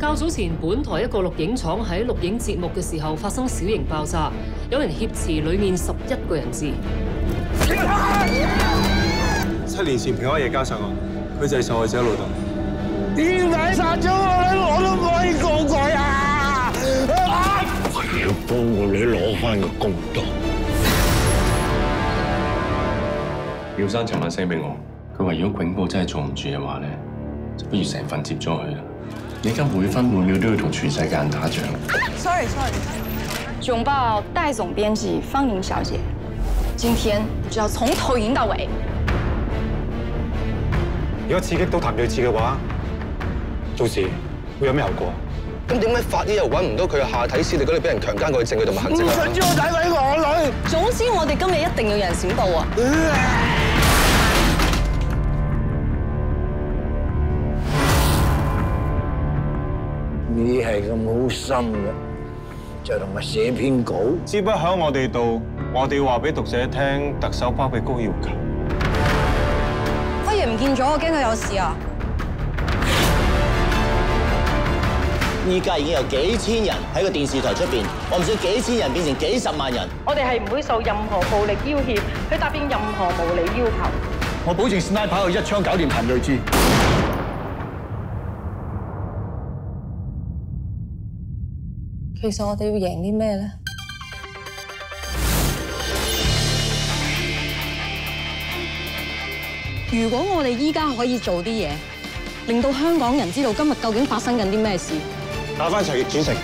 較早前，本台一個錄影廠喺錄影節目嘅時候發生小型爆炸，有人挟持裡面十一個人質。七年前平安夜加上我，佢就係受害者老豆。點解殺咗我咧？我都唔可以告佢啊！我要幫個女攞翻個公道。廖生尋晚寫俾我，佢話如果警部真係做唔住嘅話咧，就不如成份接咗佢啦。你而家每分每秒都要同全世界人打仗。Sorry Sorry，囧報戴總編輯方寧小姐，今天就要從頭贏到尾。如果刺激到譚瑞智嘅話，到時會有咩後果？咁點解法醫又揾唔到佢嘅下體屍你嗰啲俾人強奸過嘅證據同埋痕跡啊？唔想知我仔女我女。總之我哋今日一定要有人閃報啊！你係咁好心嘅，就同我寫篇稿。支筆喺我哋度，我哋要話俾讀者聽，特首包庇高要求。輝爺唔見咗，我驚佢有事啊！依家已經有幾千人喺個電視台出邊，我唔想幾千人變成幾十萬人。我哋係唔會受任何暴力要挟，去答應任何無理要求。我保證 sniper 一槍搞掂彭瑞智。其實我哋要贏啲咩咧？如果我哋依家可以做啲嘢，令到香港人知道今日究竟發生緊啲咩事，打翻齊轉城。